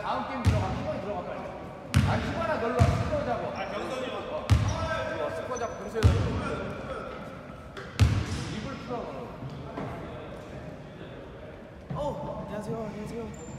다음 게임 들어가 팀원 들어가 빨리 아 팀원아 놀러 스포 잡아 아 병선이 왔어. 스포 잡고 병선이 입을 풀어 어 안녕하세요. 안녕하세요.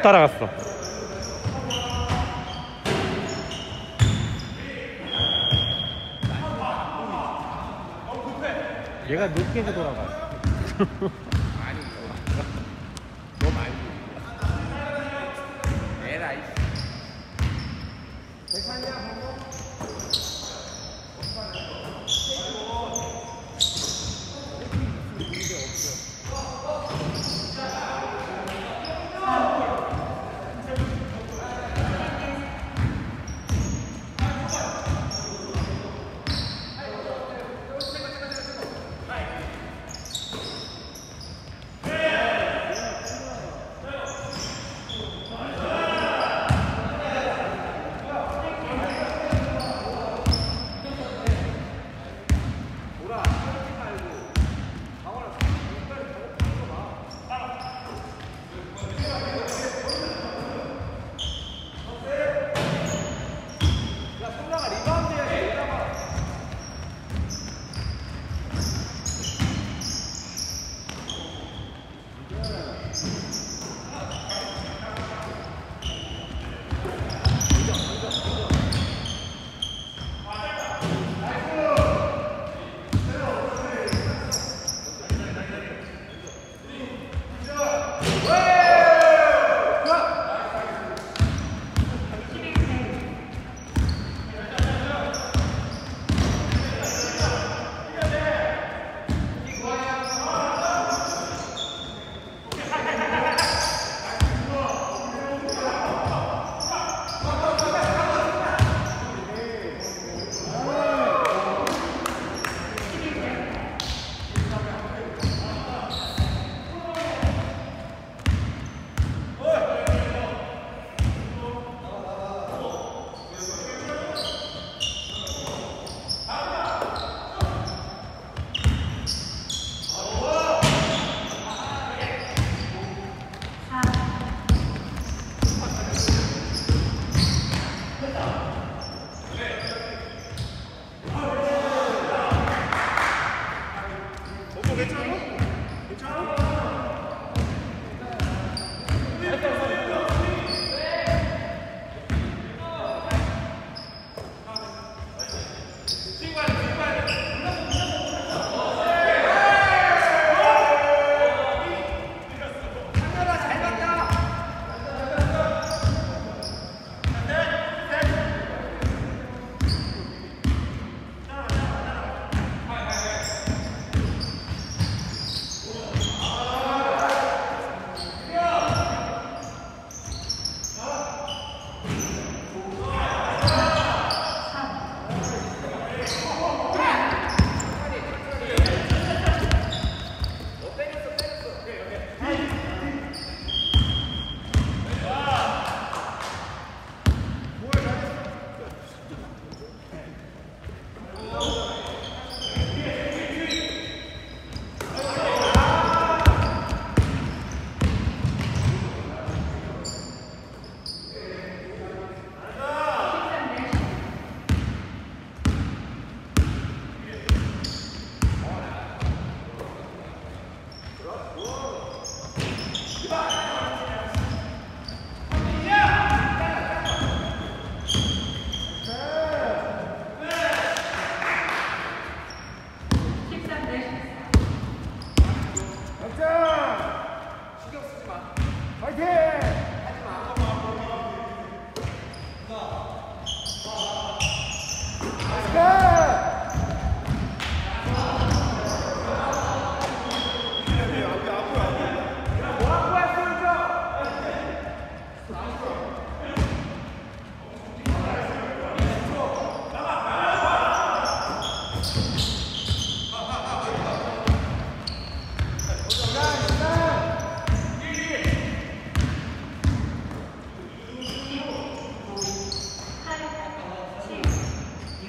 따라갔어.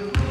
you.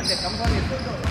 반대, 경선이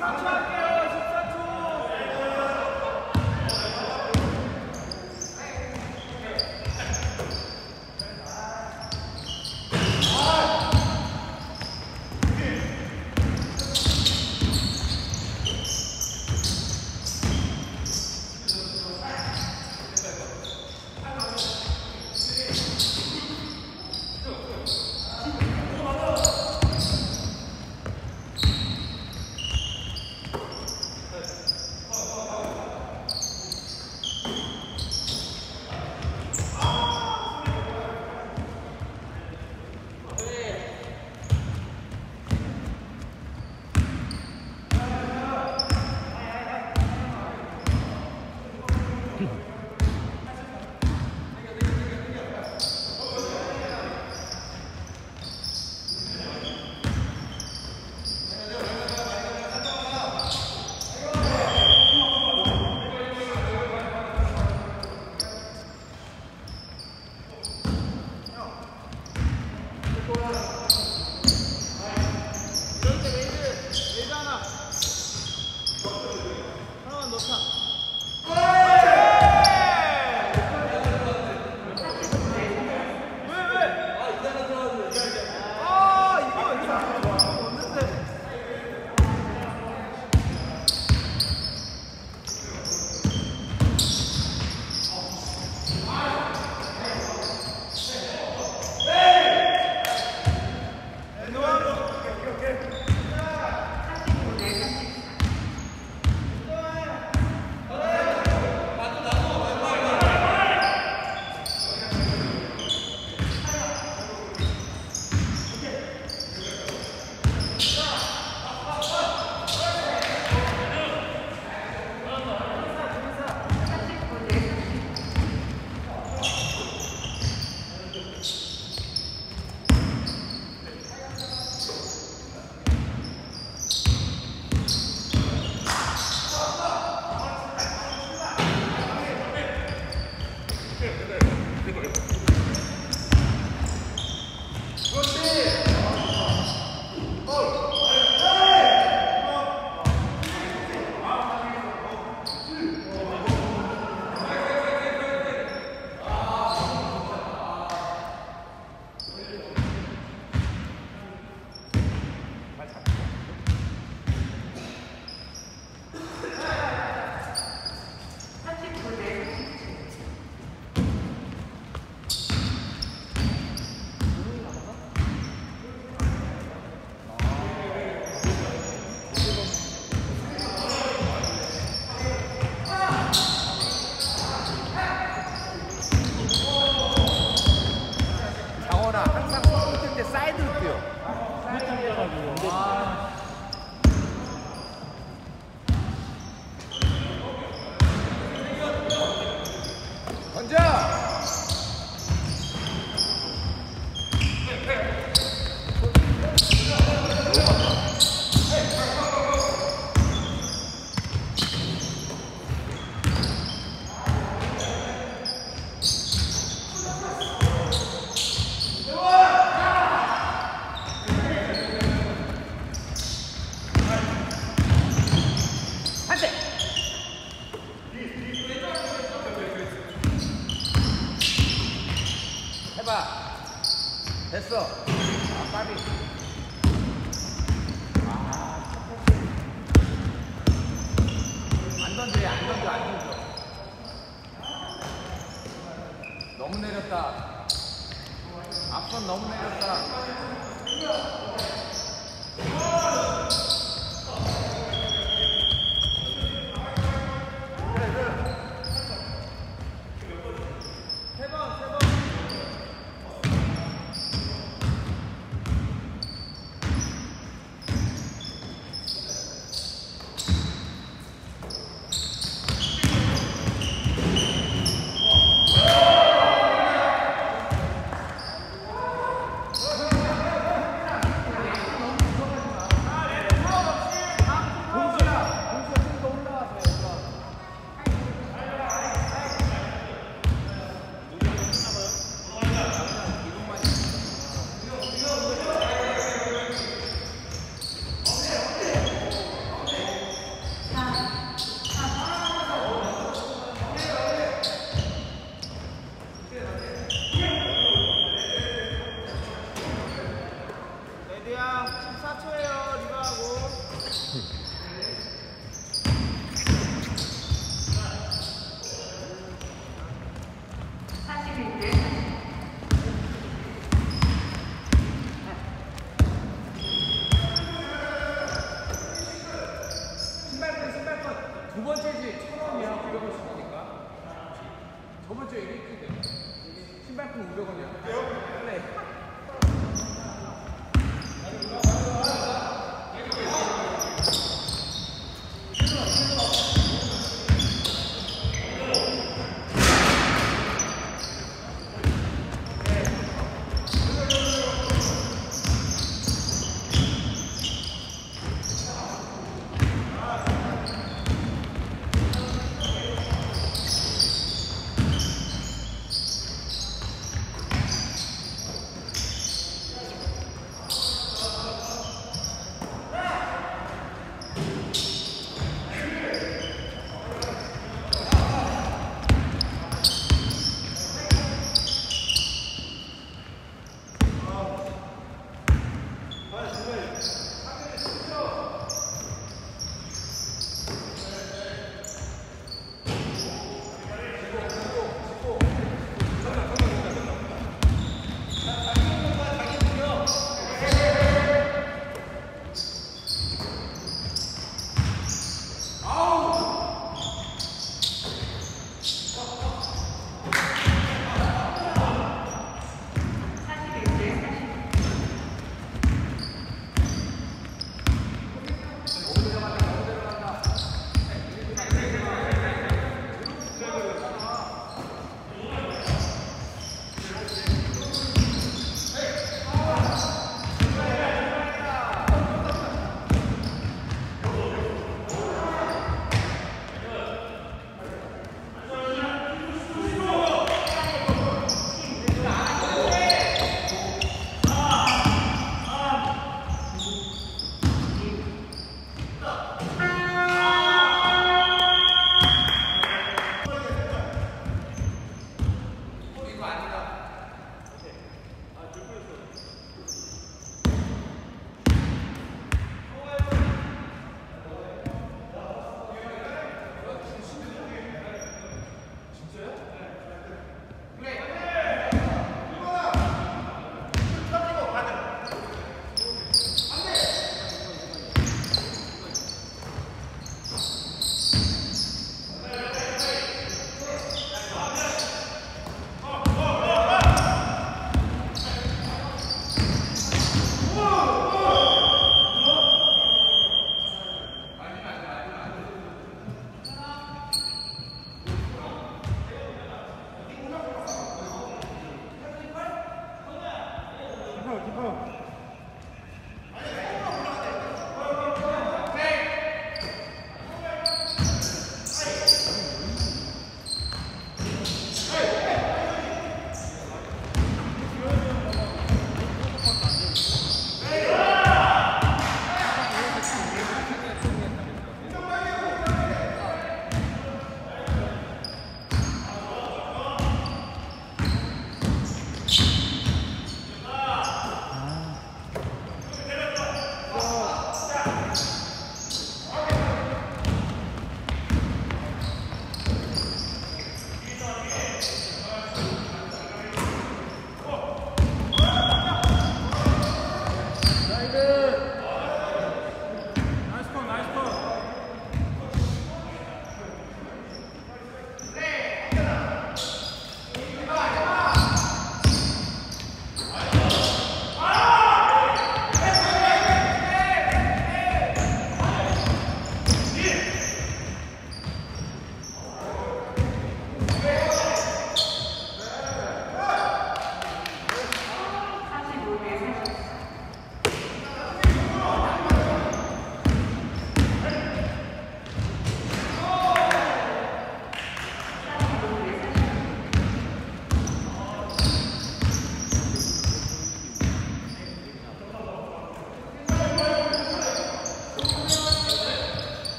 Come on, come on. 不错。 됐어. 아, 빠비. 아, 안 던져, 안 던져, 안 던져. 너무 내렸다. 앞선 너무 내렸다.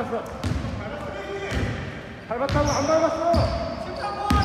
밟았어. 밟았다고 안 밟았어.